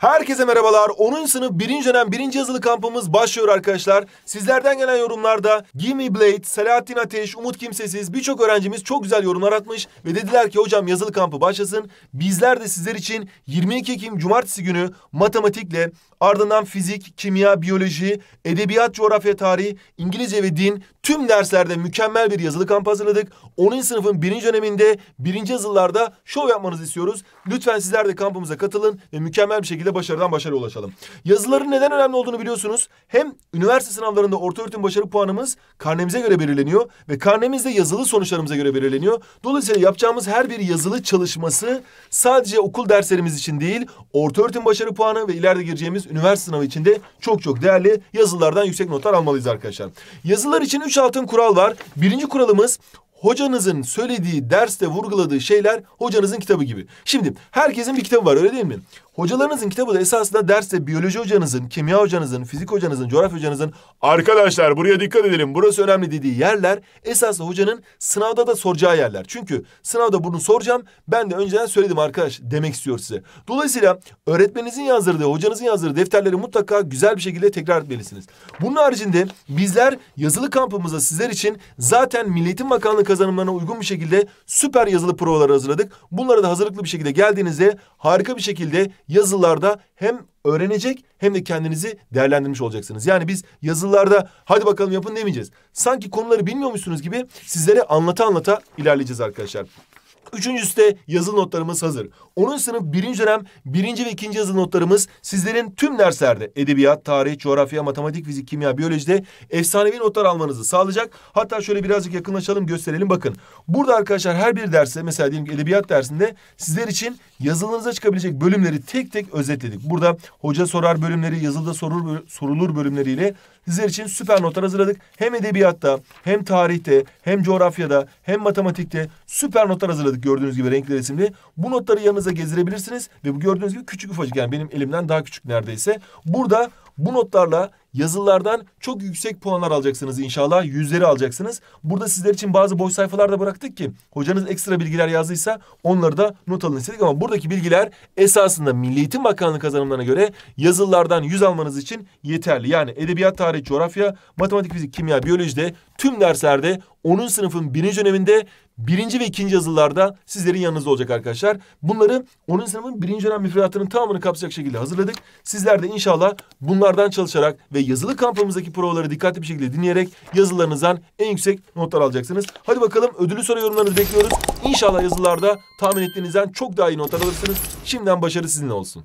Herkese merhabalar. 10. sınıf 1. dönem 1. yazılı kampımız başlıyor arkadaşlar. Sizlerden gelen yorumlarda Gimme Blade, Selahattin Ateş, Umut Kimsesiz birçok öğrencimiz çok güzel yorumlar atmış ve dediler ki hocam yazılı kampı başlasın. Bizler de sizler için 22 Ekim Cumartesi günü matematikle ardından fizik, kimya, biyoloji, edebiyat, coğrafya, tarih, İngilizce ve din tüm derslerde mükemmel bir yazılı kamp hazırladık. 10. sınıfın 1. döneminde 1. yazılılarda şov yapmanızı istiyoruz. Lütfen sizler de kampımıza katılın ve mükemmel bir şekilde başarıdan başarıya ulaşalım. Yazıların neden önemli olduğunu biliyorsunuz. Hem üniversite sınavlarında orta öğretim başarı puanımız karnemize göre belirleniyor ve karnemiz de yazılı sonuçlarımıza göre belirleniyor. Dolayısıyla yapacağımız her bir yazılı çalışması sadece okul derslerimiz için değil, orta öğretim başarı puanı ve ileride gireceğimiz üniversite sınavı için de çok çok değerli yazılardan yüksek notlar almalıyız arkadaşlar. Yazılar için üç altın kural var. Birinci kuralımız hocanızın söylediği derste vurguladığı şeyler hocanızın kitabı gibi. Şimdi herkesin bir kitabı var öyle değil mi? Hocalarınızın kitabı da esasında derste biyoloji hocanızın, kimya hocanızın, fizik hocanızın, coğrafya hocanızın arkadaşlar buraya dikkat edelim burası önemli dediği yerler esasında hocanın sınavda da soracağı yerler. Çünkü sınavda bunu soracağım ben de önceden söyledim arkadaş demek istiyor size. Dolayısıyla öğretmeninizin yazdırdığı, hocanızın yazdırdığı defterleri mutlaka güzel bir şekilde tekrar etmelisiniz. Bunun haricinde bizler yazılı kampımızda sizler için zaten Milli Eğitim Bakanlığı kazanımlarına uygun bir şekilde süper yazılı provalar hazırladık. Bunları da hazırlıklı bir şekilde geldiğinizde harika bir şekilde yazılarda hem öğrenecek hem de kendinizi değerlendirmiş olacaksınız. Yani biz yazılarda hadi bakalım yapın demeyeceğiz. Sanki konuları bilmiyormuşsunuz gibi sizlere anlata anlata ilerleyeceğiz arkadaşlar. Üçüncüsü de yazılı notlarımız hazır. Onun sınıf birinci dönem birinci ve ikinci yazılı notlarımız sizlerin tüm derslerde edebiyat, tarih, coğrafya, matematik, fizik, kimya, biyolojide efsanevi notlar almanızı sağlayacak. Hatta şöyle birazcık yakınlaşalım gösterelim bakın. Burada arkadaşlar her bir derse mesela diyelim ki edebiyat dersinde sizler için yazılınıza çıkabilecek bölümleri tek tek özetledik. Burada hoca sorar bölümleri, yazılıda sorulur, sorulur bölümleriyle sizler için süper notlar hazırladık. Hem edebiyatta, hem tarihte, hem coğrafyada, hem matematikte süper notlar hazırladık gördüğünüz gibi renkli resimli. Bu notları yanınıza gezdirebilirsiniz ve bu gördüğünüz gibi küçük ufacık yani benim elimden daha küçük neredeyse. Burada bu notlarla yazılardan çok yüksek puanlar alacaksınız inşallah. Yüzleri alacaksınız. Burada sizler için bazı boş sayfalar da bıraktık ki hocanız ekstra bilgiler yazdıysa onları da not alın istedik ama buradaki bilgiler esasında Milli Eğitim Bakanlığı kazanımlarına göre yazılardan yüz almanız için yeterli. Yani edebiyat, tarih, coğrafya, matematik, fizik, kimya, biyolojide tüm derslerde 10. sınıfın birinci döneminde birinci ve ikinci yazılılarda sizlerin yanınızda olacak arkadaşlar. Bunları 10. sınıfın birinci dönem müfredatının tamamını kapsayacak şekilde hazırladık. Sizler de inşallah bunlardan çalışarak ve yazılı kampımızdaki provaları dikkatli bir şekilde dinleyerek yazılarınızdan en yüksek notlar alacaksınız. Hadi bakalım ödülü soru yorumlarınızı bekliyoruz. İnşallah yazılarda tahmin ettiğinizden çok daha iyi notlar alırsınız. Şimdiden başarı sizinle olsun.